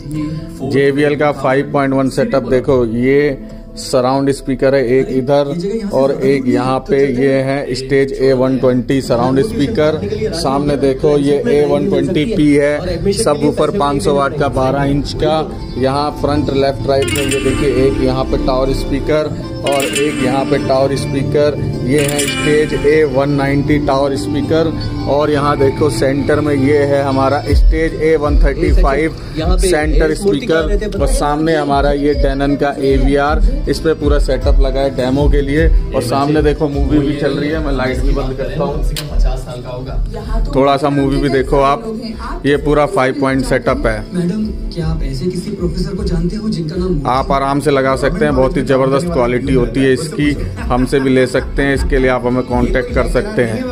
JBL का 5.1 setup देखो, ये सराउंड स्पीकर है, एक इधर और एक यहाँ पे ये है stage A one twenty surround speaker सामने देखो, ये ए वन ट्वेंटी पी है, सब ऊपर 500 वाट का 12 इंच का। यहाँ फ्रंट लेफ़्ट राइट में ये देखिए, एक यहाँ पे टावर स्पीकर और एक यहाँ पे टावर स्पीकर ये है स्टेज ए 190 टावर स्पीकर और यहाँ देखो सेंटर में ये है हमारा स्टेज ए 135 सेंटर स्पीकर और सामने हमारा ये डेनन का एवीआर इस पर पूरा सेटअप लगा है डेमो के लिए। और सामने देखो मूवी भी चल रही है मैं लाइट भी बंद करता हूँ। पचास साल का होगा थोड़ा सा मूवी भी देखो आप ये पूरा फाइव पॉइंट सेटअप है। मैडम क्या आप ऐसे किसी प्रोफेसर को जानते हो जिनका नाम आप आराम से लगा सकते हैं बहुत ही ज़बरदस्त क्वालिटी होती है, इसकी हमसे भी ले सकते हैं, इसके लिए आप हमें कांटेक्ट कर सकते हैं।